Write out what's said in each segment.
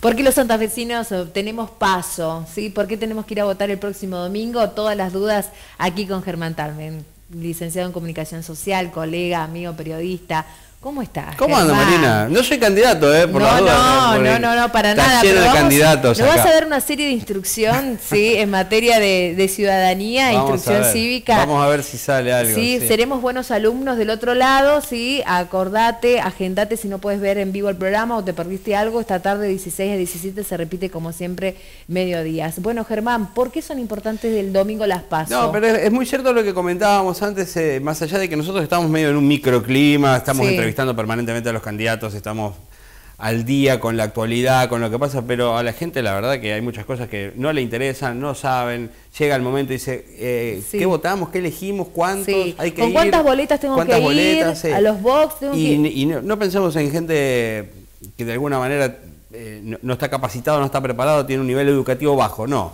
¿Por qué los santafesinos tenemos paso? ¿sí? ¿Por qué tenemos que ir a votar el próximo domingo? Todas las dudas aquí con Germán Talmen, licenciado en comunicación social, colega, amigo periodista. ¿Cómo estás? ¿Cómo anda, Marina? No soy candidato, ¿eh? Por no, no, no, no, no, para está nada. Lleno de candidatos. Nos vas a dar una serie de instrucción, sí, en materia de, ciudadanía, instrucción cívica. Vamos a ver si sale algo. Sí, seremos buenos alumnos del otro lado, sí. Acordate, agendate si no puedes ver en vivo el programa o te perdiste algo. Esta tarde, 16 a 17, se repite como siempre, mediodías. Bueno, Germán, ¿por qué son importantes del domingo las pasos? No, pero es, muy cierto lo que comentábamos antes, eh, más allá de que nosotros estamos medio en un microclima, estamos entrevistando entrevistando permanentemente a los candidatos, estamos al día con la actualidad, con lo que pasa, pero a la gente la verdad que hay muchas cosas que no le interesan, no saben, llega el momento y dice, eh, ¿qué votamos? ¿Qué elegimos? ¿Cuántos? Hay que ¿Con cuántas boletas tengo que ir? A los box y, no, pensemos en gente que de alguna manera eh, no, está capacitado, no está preparado, tiene un nivel educativo bajo, no,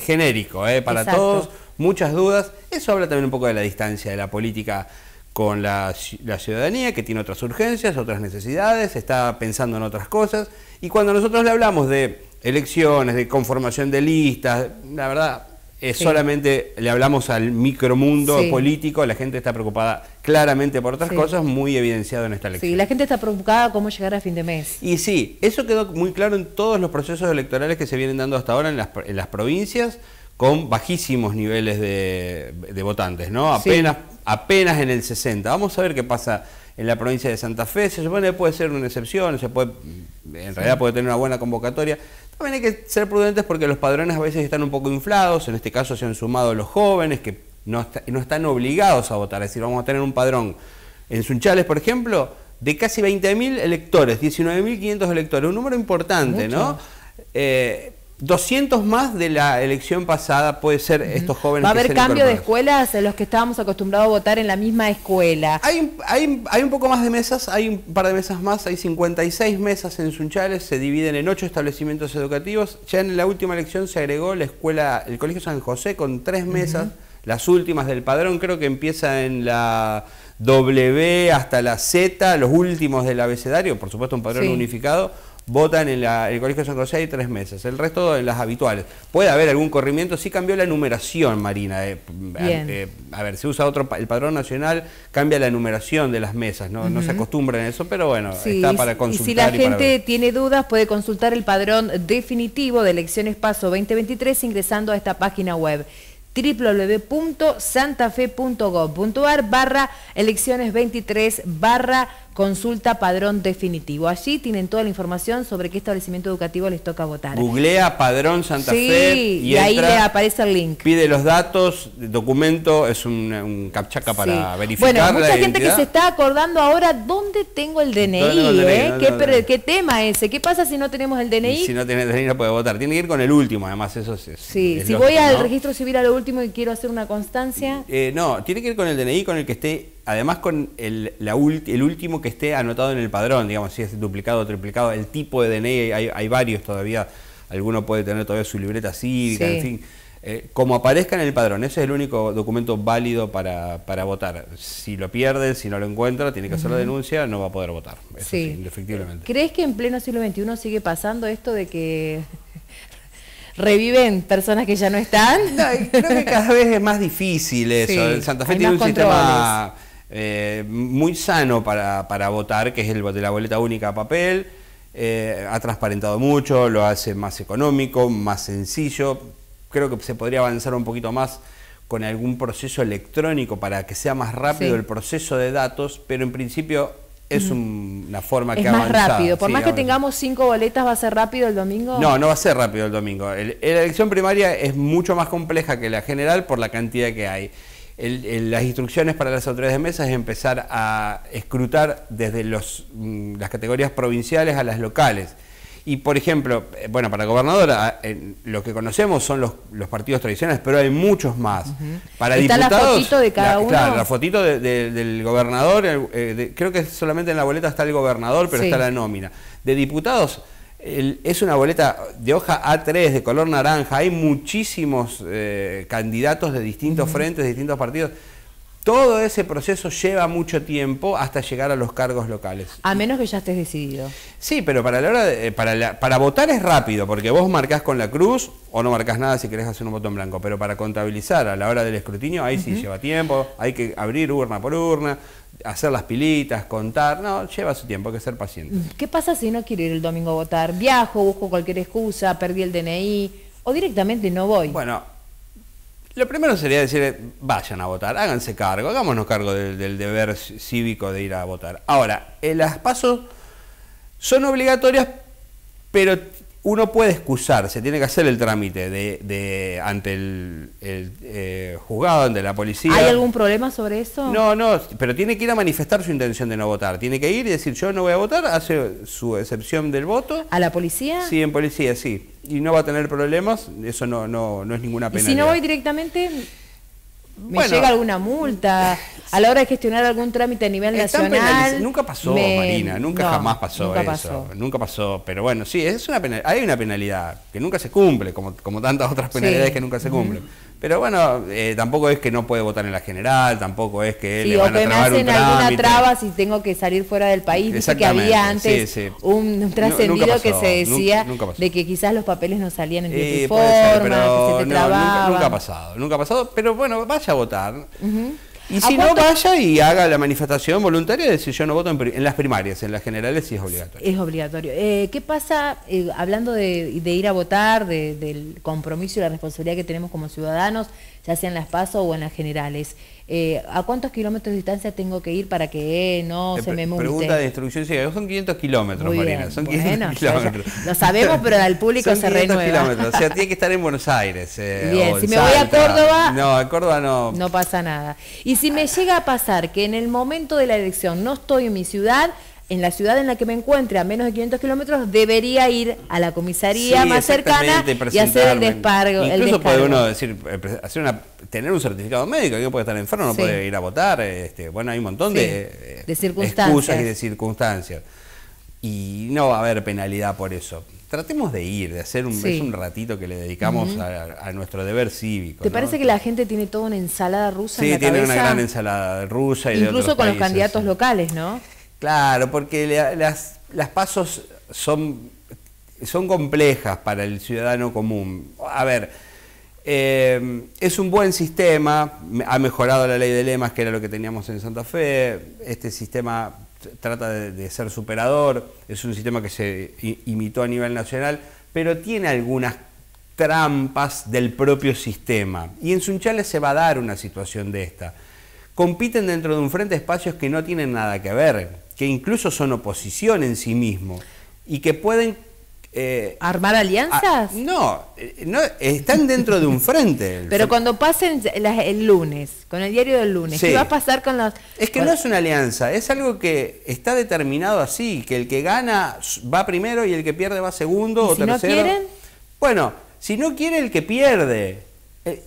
genérico, eh, para todos, muchas dudas, eso habla también un poco de la distancia de la política con la, ciudadanía que tiene otras urgencias, otras necesidades, está pensando en otras cosas. Y cuando nosotros le hablamos de elecciones, de conformación de listas, la verdad, es solamente le hablamos al micromundo político, la gente está preocupada claramente por otras cosas, muy evidenciado en esta elección. Sí, la gente está preocupada cómo llegar a fin de mes. Y sí, eso quedó muy claro en todos los procesos electorales que se vienen dando hasta ahora en las, en las provincias, con bajísimos niveles de, de votantes, ¿no? Apenas apenas en el 60. Vamos a ver qué pasa en la provincia de Santa Fe. Se supone que puede ser una excepción, se puede, en realidad puede tener una buena convocatoria. También hay que ser prudentes porque los padrones a veces están un poco inflados. En este caso se han sumado los jóvenes que no, no están obligados a votar. Es decir, vamos a tener un padrón en Sunchales, por ejemplo, de casi 20.000 electores, 19.500 electores. Un número importante, ¿no? Eh, 200 más de la elección pasada puede ser estos jóvenes. ¿Va a haber cambio de escuelas en los que estábamos acostumbrados a votar en la misma escuela? Hay, hay, hay, un poco más de mesas, hay un par de mesas más, hay 56 mesas en Sunchales, se dividen en 8 establecimientos educativos. Ya en la última elección se agregó la escuela, el Colegio San José con tres mesas, las últimas del padrón, creo que empieza en la W hasta la Z, los últimos del abecedario, por supuesto un padrón unificado votan en el Colegio San José hay tres meses, el resto en las habituales. Puede haber algún corrimiento, sí cambió la numeración, Marina. Eh, eh, a ver, se usa otro, el padrón nacional cambia la numeración de las mesas, no, no se acostumbra en eso, pero bueno, está para consultar. Y si la gente tiene dudas, puede consultar el padrón definitivo de Elecciones Paso 2023 ingresando a esta página web www.santafe.gov.ar barra elecciones 23 barra consulta padrón definitivo. Allí tienen toda la información sobre qué establecimiento educativo les toca votar. Googlea padrón Santa Fe y, ahí le aparece el link. Pide los datos, documento, es un, capchaca para verificar Bueno, mucha gente que se está acordando ahora, ¿dónde tengo el DNI? ¿eh? ¿Qué, tema ese? ¿Qué pasa si no tenemos el DNI? si no tiene DNI no puede votar. Tiene que ir con el último, además eso es... Sí, si voy al registro civil a lo último y quiero hacer una constancia... Eh, no, tiene que ir con el DNI con el que esté además con el, el, último que esté anotado en el padrón, digamos, si es duplicado o triplicado, el tipo de DNI, hay, varios todavía, alguno puede tener todavía su libreta cívica, en fin. Eh, como aparezca en el padrón, ese es el único documento válido para, votar. Si lo pierde, si no lo encuentra, tiene que hacer la denuncia, no va a poder votar. sí. efectivamente. ¿Crees que en pleno siglo XXI sigue pasando esto de que reviven personas que ya no están? creo que cada vez es más difícil eso. Santa Fe tiene un sistema eh, muy sano para, para, votar, que es el de la boleta única a papel. Eh, ha transparentado mucho, lo hace más económico, más sencillo. Creo que se podría avanzar un poquito más con algún proceso electrónico para que sea más rápido el proceso de datos, pero en principio es una forma que ha más rápido. Por más que tengamos cinco boletas, ¿va a ser rápido el domingo? No, no va a ser rápido el domingo. la elección primaria es mucho más compleja que la general por la cantidad que hay las instrucciones para las autoridades de mesa es empezar a escrutar desde los, mm, las categorías provinciales a las locales. Y por ejemplo, eh, bueno, para gobernadora, lo que conocemos son los, los, partidos tradicionales, pero hay muchos más. Para ¿Está diputados, la fotito de cada uno? Claro, la fotito del gobernador, eh, creo que solamente en la boleta está el gobernador, pero está la nómina. De diputados, es una boleta de hoja A3 de color naranja, hay muchísimos eh, candidatos de distintos frentes, de distintos partidos. todo ese proceso lleva mucho tiempo hasta llegar a los cargos locales. A menos que ya estés decidido. Sí, pero para la hora de- eh, para, la- para votar es rápido, porque vos marcás con la cruz o no marcás nada si querés hacer un voto en blanco. Pero para contabilizar a la hora del escrutinio, ahí sí lleva tiempo, hay que abrir urna por urna, hacer las pilitas, contar. No, lleva su tiempo, hay que ser paciente. ¿Qué pasa si no quiero ir el domingo a votar? Viajo, busco cualquier excusa, perdí el DNI o directamente no voy. Bueno, lo primero sería decir, vayan a votar, háganse cargo, hagámonos cargo del, del deber cívico de ir a votar. Ahora, eh, las pasos son obligatorias, pero uno puede excusarse, tiene que hacer el trámite de, de- ante el, el, eh, juzgado, ante la policía. ¿Hay algún problema sobre eso? No, no, pero tiene que ir a manifestar su intención de no votar. Tiene que ir y decir, yo no voy a votar, hace su excepción del voto. ¿A la policía? Sí, en policía, sí. Y no va a tener problemas, eso no, no, no es ninguna ¿Y penalidad. si no voy directamente, me Bueno. llega alguna multa? A la hora de gestionar algún trámite a nivel nacional. Nunca pasó, me- Marina, nunca no, jamás pasó nunca eso. pasó. Nunca pasó. Pero bueno, sí, es una penal- hay una penalidad que nunca se cumple, como, como tantas otras Sí. penalidades que nunca se cumplen. Pero bueno, eh, tampoco es que no puede votar en la general, tampoco es que Sí, le o van a me trabar un hacen alguna traba si tengo que salir fuera del país. Dice que había antes sí, sí. un trascendido que se decía nunca de que quizás los papeles no salían en Eh, forma, que se te no, nunca ha pasado, nunca ha pasado. Pero bueno, vaya a votar. Y ¿A si no, vaya y haga la manifestación voluntaria de decir yo no voto en, en las primarias, en las generales sí es obligatorio. Es obligatorio. Eh, ¿Qué pasa, eh, hablando de, de ir a votar, de- del compromiso y la responsabilidad que tenemos como ciudadanos, ya sea en las PASO o en las generales? Eh, ¿A cuántos kilómetros de distancia tengo que ir para que eh, no Eh, se me multe? Pregunta de instrucción ciega. Son 500 kilómetros, Muy Marina. bien. Son Bueno, 500 ya- ya- kilómetros. lo sabemos, pero al público Son se 500 renueva. kilómetros. O sea, tiene que estar en Buenos Aires. eh, Bien, si me voy a. Córdoba- No, a Córdoba no. No pasa nada. Y si me llega a pasar que en el momento de la elección no estoy en mi ciudad, en la ciudad en la que me encuentre a menos de 500 kilómetros, debería ir a la comisaría Sí, más cercana y hacer el despargo. el Incluso puede uno decir, eh, hacer una, tener un certificado médico, que puede estar enfermo, no Sí. puede ir a votar. Este, bueno, hay un montón Sí, de, eh, de circunstancias. excusas y de circunstancias. Y no va a haber penalidad por eso. Tratemos de ir, de hacer un, es un ratito que le dedicamos a, a nuestro deber cívico. ¿Te ¿no? parece que la gente tiene toda una ensalada rusa en Sí, la tiene cabeza? una gran ensalada rusa y de Incluso otros con los candidatos locales, ¿no? Claro, porque la- las, las pasos son, son complejas para el ciudadano común. A ver, eh, es un buen sistema, ha mejorado la ley de lemas, que era lo que teníamos en Santa Fe. Este sistema trata de, de ser superador, es un sistema que se imitó a nivel nacional, pero tiene algunas trampas del propio sistema. Y en Sunchales se va a dar una situación de esta. Compiten dentro de un frente espacios que no tienen nada que ver, que incluso son oposición en sí mismo y que pueden... eh, ¿Armar alianzas? no, eh, no, están dentro de un frente. Pero cuando pasen el lunes, con el diario del lunes, Sí. ¿qué va a pasar con los...? Es que no es una alianza, es algo que está determinado así, que el que gana va primero y el que pierde va segundo ¿Y o si no tercero. quieren? Bueno, si no quiere el que pierde, eh,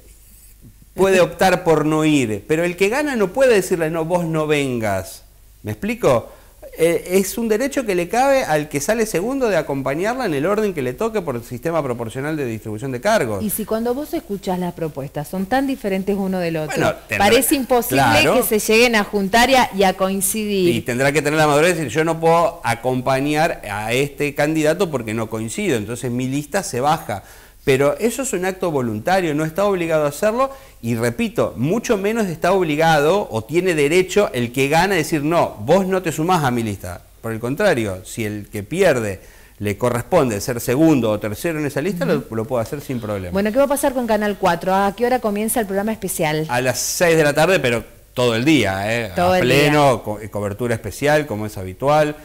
puede optar por no ir, pero el que gana no puede decirle, no, vos no vengas. ¿Me explico? Eh, es un derecho que le cabe al que sale segundo de acompañarla en el orden que le toque por el sistema proporcional de distribución de cargos. Y si cuando vos escuchás las propuestas son tan diferentes uno del otro, Bueno, tendrá- parece imposible claro. que se lleguen a juntar y a, y a coincidir. Y tendrá que tener la madurez de decir, yo no puedo acompañar a este candidato porque no coincido, entonces mi lista se baja. Pero eso es un acto voluntario, no está obligado a hacerlo y repito, mucho menos está obligado o tiene derecho el que gana a decir, no, vos no te sumás a mi lista. Por el contrario, si el que pierde le corresponde ser segundo o tercero en esa lista, lo, lo puede hacer sin problema. Bueno, ¿qué va a pasar con Canal 4? ¿A qué hora comienza el programa especial? A las 6 de la tarde, pero todo el día, ¿eh? Todo a el pleno, co- cobertura especial, como es habitual.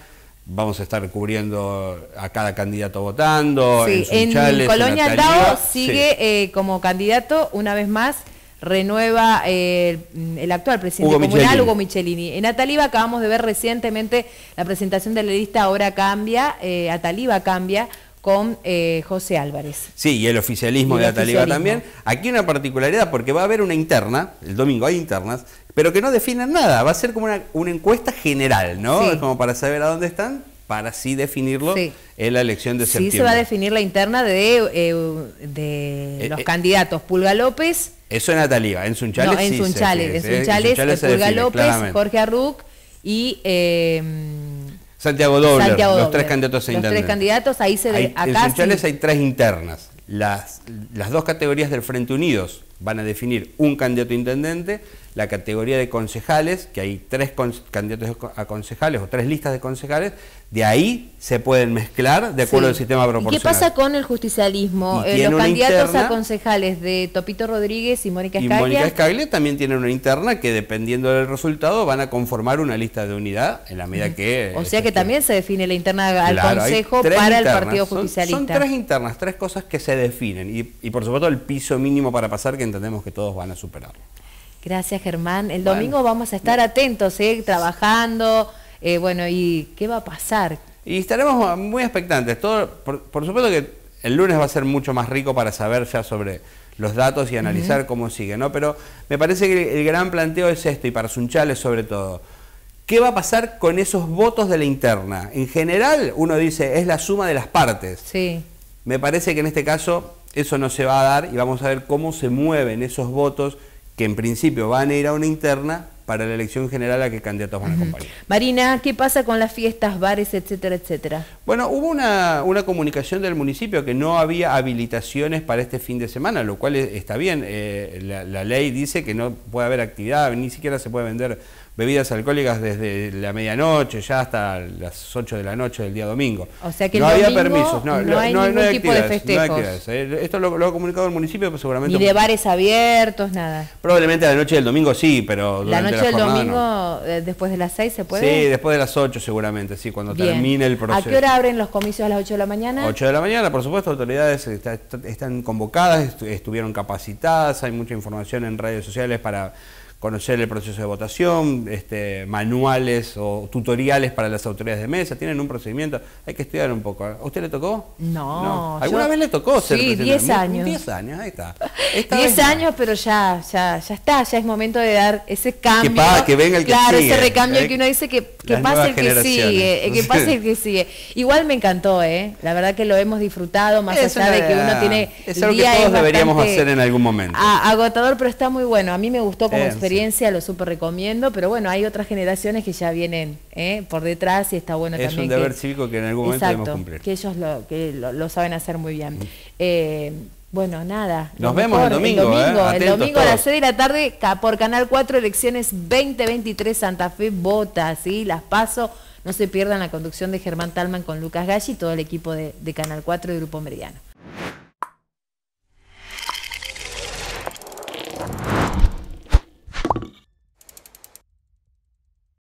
Vamos a estar cubriendo a cada candidato votando. Sí, en, Colonia en sigue Sí. eh, como candidato, una vez más, renueva eh, el actual presidente Hugo comunal, Michelini. Hugo Michelini. En Ataliba acabamos de ver recientemente la presentación de la lista Ahora Cambia, eh, Ataliba Cambia, con eh, José Álvarez. Sí, y el oficialismo Y el de Ataliba oficialismo. también. Aquí una particularidad, porque va a haber una interna, el domingo hay internas, pero que no definen nada. Va a ser como una, una encuesta general, ¿no? Sí. Como para saber a dónde están, para así definirlo Sí. en la elección de Sí septiembre. se va a definir la interna de, eh, de Eh, los eh. candidatos Pulga López, Eso en Ataliva, en Sunchales No, en sí se Sunchales, en. Sunchales, se Pulga define, López, claramente. Jorge Arruc y eh, Santiago Santiago los Dobler. tres candidatos a Los tres candidatos, ahí se Hay- de, en acá Sunchales sí. hay tres internas. Las, las dos categorías del Frente Unidos van a definir un candidato a intendente, la categoría de concejales, que hay tres candidatos a concejales o tres listas de concejales, de ahí se pueden mezclar de acuerdo Sí. al sistema ¿Y proporcional. qué pasa con el justicialismo? Y Eh, los candidatos interna. a concejales de Topito Rodríguez y Mónica Y Escaglia. Mónica Escaglia también tiene una interna que dependiendo del resultado van a conformar una lista de unidad en la medida que... O sea que también se define la interna al Claro, Consejo para el. Partido Son- Justicialista. Son, tres internas, tres cosas que se definen y, y por supuesto el piso mínimo para pasar que entendemos que todos van a superarlo. Gracias, Germán. El Bueno. domingo vamos a estar atentos, ¿eh? trabajando. eh, bueno, ¿y qué va a pasar? Y estaremos muy expectantes. Todo, por, por supuesto que el lunes va a ser mucho más rico para saber ya sobre los datos y analizar cómo sigue, ¿no? Pero me parece que el gran planteo es esto, y para Sunchales sobre todo. ¿Qué va a pasar con esos votos de la interna? En general, uno dice, es la suma de las partes. Sí. Me parece que en este caso eso no se va a dar y vamos a ver cómo se mueven esos votos que en principio van a ir a una interna para la elección general a qué candidatos van a acompañar. Marina, ¿qué pasa con las fiestas, bares, etcétera, etcétera? Bueno, hubo una, una comunicación del municipio que no había habilitaciones para este fin de semana, lo cual e- está bien. Eh, la, la ley dice que no puede haber actividad, ni siquiera se puede vender bebidas alcohólicas desde la medianoche ya hasta las 8 de la noche del día domingo. O sea que el no había permisos, no, no hay ningún tipo de no hay festejos. Eh, Esto lo, lo ha comunicado el municipio, pero seguramente... Ni de bares abiertos, nada. Probablemente la noche del domingo sí, pero La noche del domingo, no. eh, después de las 6, ¿se puede? Sí, después de las 8 seguramente, sí, cuando Bien. termine el proceso. ¿A qué hora abren los comicios a las 8 de la mañana? 8 de la mañana, por supuesto, autoridades está- está- están convocadas, estu- estuvieron capacitadas, hay mucha información en redes sociales para conocer el proceso de votación, este, manuales o tutoriales para las autoridades de mesa, tienen un procedimiento, hay que estudiar un poco. ¿A usted le tocó? No, ¿Alguna yo- vez le tocó ser Sí, presidente? 10 Muy- años. 10 años, ahí está. Esta 10 vez no. años, pero ya, ya, ya está, ya es momento de dar ese cambio. pa- que venga el que Claro, sigue, ese recambio ¿eh? que uno dice que, que Las pase el que sigue, que pase el que sigue. Igual me encantó, ¿eh? La verdad que lo hemos disfrutado, más Es allá de que uno tiene. es algo que día todos deberíamos hacer en algún momento. agotador, pero está muy bueno. A mí me gustó como Eh, experiencia, lo súper recomiendo, pero bueno, hay otras generaciones que ya vienen ¿eh? por detrás y está bueno Es también. un que- deber cívico que en algún momento debemos Exacto, cumplir. que ellos lo, que lo, lo saben hacer muy bien. Eh, bueno, nada. Nos vemos el domingo, El domingo, ¿eh? el domingo a las todos. 6 de la tarde por Canal 4, elecciones 2023 Santa Fe vota, ¿sí? Las paso. No se pierdan la conducción de Germán Talman con Lucas Galli y todo el equipo de, de Canal 4 y Grupo Meridiano.